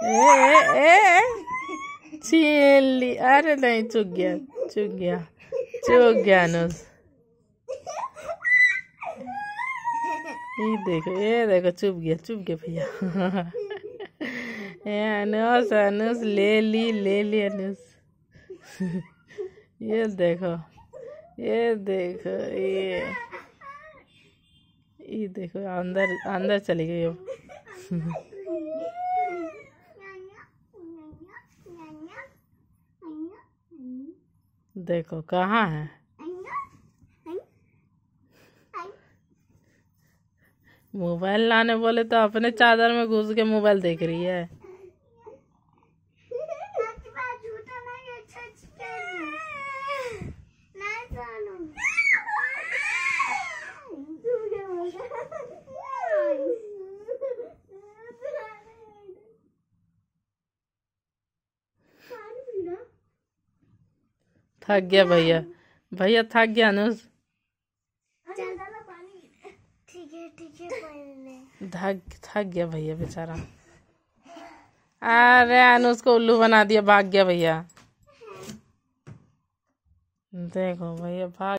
ए ए छीन अरे नहीं चुक गया चुक गया चुक गया अनुस ये देखो ये देखो, चुप गया चुप गया भैया। ये अनुस अनुस ले ली ले ली अनुस ये देखो ये देखो, ये। ये देखो, अंदर अंदर चली गई देखो कहाँ है? मोबाइल लाने बोले तो अपने चादर में घुस के मोबाइल देख रही है। थक गया भैया। भैया थक गया अनुज। थक गया भैया बेचारा। अरे अनुज को उल्लू बना दिया, भाग गया भैया। देखो भैया भाग